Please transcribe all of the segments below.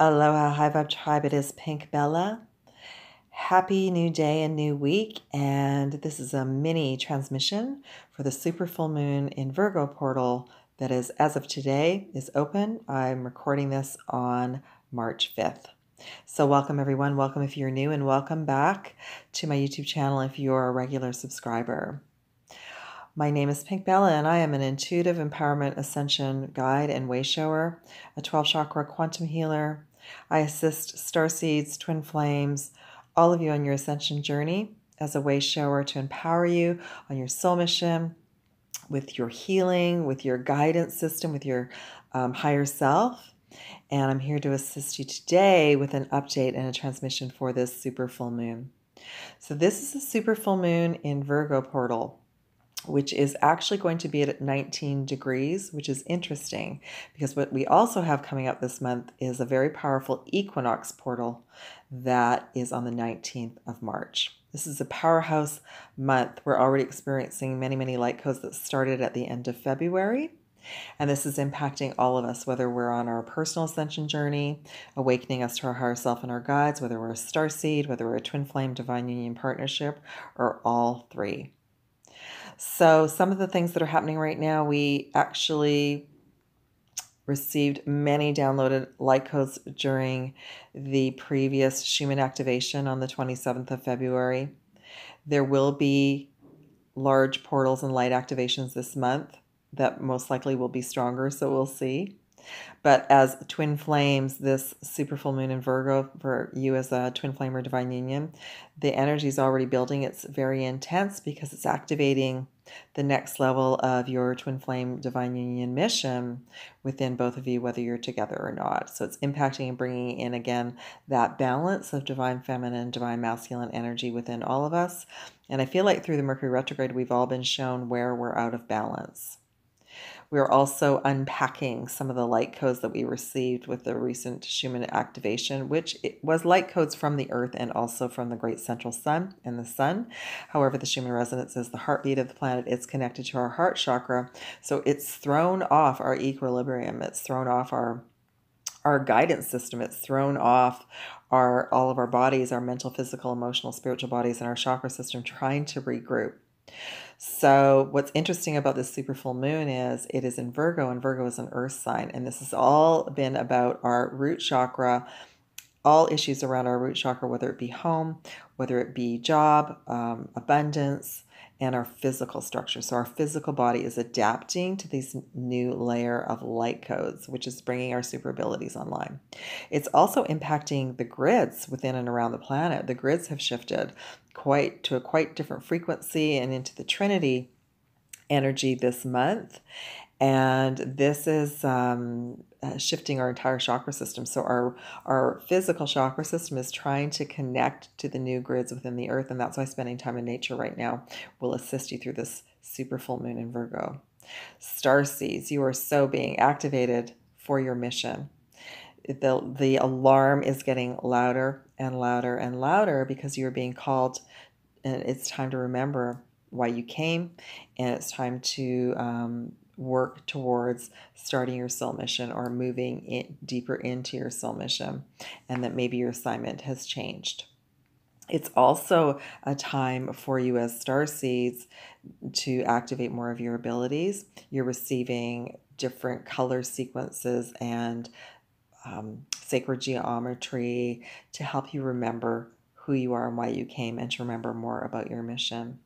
Aloha High Vibe Tribe, it is Pink Bella. Happy new day and new week, and this is a mini transmission for the super full moon in Virgo portal that is, as of today, is open. I'm recording this on March 5th. So, welcome everyone. Welcome if you're new, and welcome back to my YouTube channel if you're a regular subscriber. My name is Pink Bella, and I am an intuitive empowerment ascension guide and way shower, a 12 chakra quantum healer. I assist star seeds, twin flames, all of you on your ascension journey as a way shower to empower you on your soul mission, with your healing, with your guidance system, with your um, higher self. And I'm here to assist you today with an update and a transmission for this super full moon. So, this is a super full moon in Virgo portal which is actually going to be at 19 degrees, which is interesting because what we also have coming up this month is a very powerful equinox portal that is on the 19th of March. This is a powerhouse month. We're already experiencing many, many light codes that started at the end of February. And this is impacting all of us, whether we're on our personal ascension journey, awakening us to our higher self and our guides, whether we're a star seed, whether we're a twin flame divine union partnership, or all three. So, some of the things that are happening right now, we actually received many downloaded light codes during the previous Schumann activation on the 27th of February. There will be large portals and light activations this month that most likely will be stronger, so we'll see. But as twin flames, this super full moon in Virgo for you as a twin flame or divine union, the energy is already building. It's very intense because it's activating the next level of your twin flame divine union mission within both of you, whether you're together or not. So it's impacting and bringing in again that balance of divine feminine, divine masculine energy within all of us. And I feel like through the Mercury retrograde, we've all been shown where we're out of balance. We are also unpacking some of the light codes that we received with the recent Schumann activation, which was light codes from the Earth and also from the Great Central Sun and the Sun. However, the Schumann resonance is the heartbeat of the planet. It's connected to our heart chakra, so it's thrown off our equilibrium. It's thrown off our our guidance system. It's thrown off our all of our bodies, our mental, physical, emotional, spiritual bodies, and our chakra system, trying to regroup. So, what's interesting about this super full moon is it is in Virgo, and Virgo is an earth sign. And this has all been about our root chakra, all issues around our root chakra, whether it be home, whether it be job, um, abundance, and our physical structure. So, our physical body is adapting to this new layer of light codes, which is bringing our super abilities online. It's also impacting the grids within and around the planet. The grids have shifted quite to a quite different frequency and into the Trinity energy this month. And this is um, uh, shifting our entire chakra system. So our our physical chakra system is trying to connect to the new grids within the earth, and that's why spending time in nature right now will assist you through this super full moon in Virgo. Star seeds, you are so being activated for your mission. The, the alarm is getting louder and louder and louder because you're being called, and it's time to remember why you came, and it's time to um, work towards starting your soul mission or moving in deeper into your soul mission, and that maybe your assignment has changed. It's also a time for you as star seeds to activate more of your abilities. You're receiving different color sequences and um, sacred geometry to help you remember who you are and why you came and to remember more about your mission.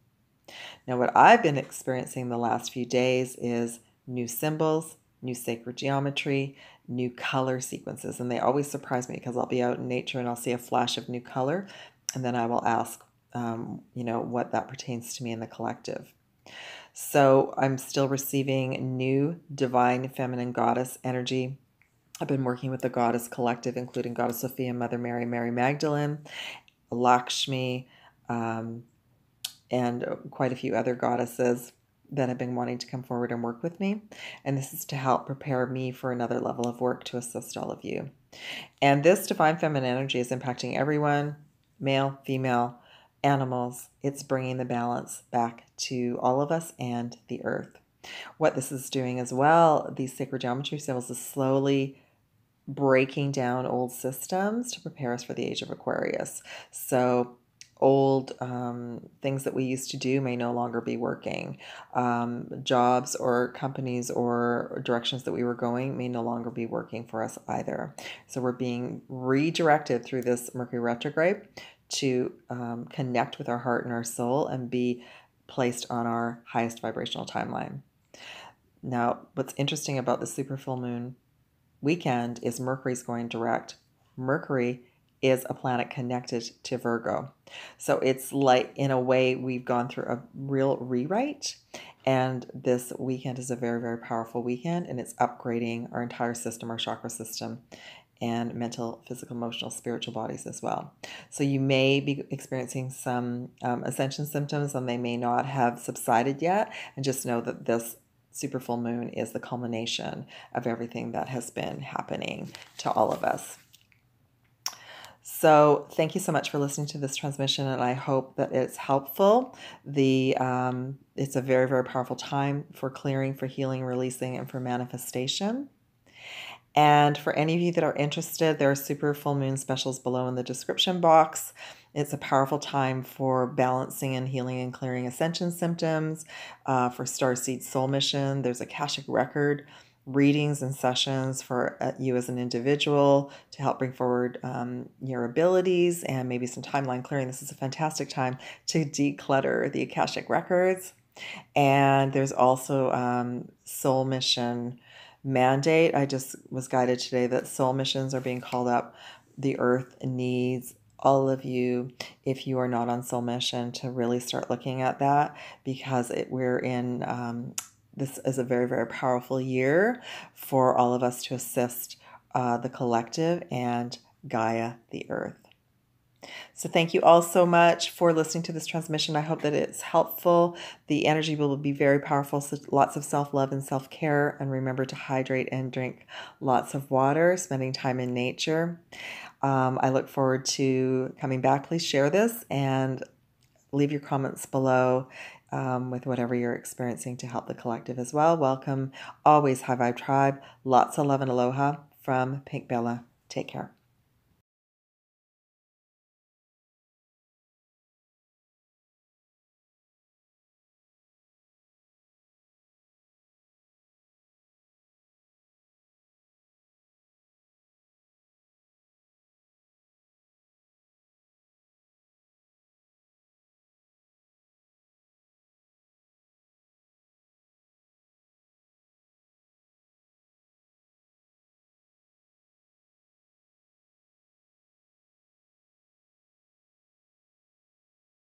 Now, what I've been experiencing the last few days is new symbols, new sacred geometry, new color sequences. And they always surprise me because I'll be out in nature and I'll see a flash of new color. And then I will ask, um, you know, what that pertains to me in the collective. So I'm still receiving new divine feminine goddess energy. I've been working with the goddess collective, including Goddess Sophia, Mother Mary, Mary Magdalene, Lakshmi, um, and uh, quite a few other goddesses that have been wanting to come forward and work with me. And this is to help prepare me for another level of work to assist all of you. And this divine feminine energy is impacting everyone male, female, animals. It's bringing the balance back to all of us and the earth. What this is doing as well, these sacred geometry symbols, is slowly breaking down old systems to prepare us for the age of Aquarius. So, old um, things that we used to do may no longer be working. Um, jobs or companies or directions that we were going may no longer be working for us either. So we're being redirected through this Mercury retrograde to um, connect with our heart and our soul and be placed on our highest vibrational timeline. Now, what's interesting about the super full moon weekend is Mercury's going direct. Mercury is a planet connected to Virgo. So it's like, in a way, we've gone through a real rewrite. And this weekend is a very, very powerful weekend, and it's upgrading our entire system, our chakra system, and mental, physical, emotional, spiritual bodies as well. So you may be experiencing some um, ascension symptoms, and they may not have subsided yet. And just know that this super full moon is the culmination of everything that has been happening to all of us. So, thank you so much for listening to this transmission, and I hope that it's helpful. The um, it's a very very powerful time for clearing, for healing, releasing, and for manifestation. And for any of you that are interested, there are super full moon specials below in the description box. It's a powerful time for balancing and healing and clearing ascension symptoms. Uh, for Starseed Soul Mission, there's a Akashic record readings and sessions for uh, you as an individual to help bring forward um, your abilities and maybe some timeline clearing. This is a fantastic time to declutter the Akashic records. And there's also um, Soul Mission mandate. I just was guided today that soul missions are being called up. The earth needs all of you, if you are not on soul mission, to really start looking at that because it, we're in um, this is a very, very powerful year for all of us to assist uh, the collective and Gaia, the earth. So, thank you all so much for listening to this transmission. I hope that it's helpful. The energy will be very powerful. So, lots of self love and self care. And remember to hydrate and drink lots of water, spending time in nature. Um, I look forward to coming back. Please share this and leave your comments below um, with whatever you're experiencing to help the collective as well. Welcome, always High Vibe Tribe. Lots of love and aloha from Pink Bella. Take care.